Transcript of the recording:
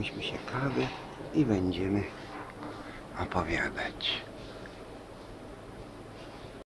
napilibyśmy się kawy i będziemy opowiadać.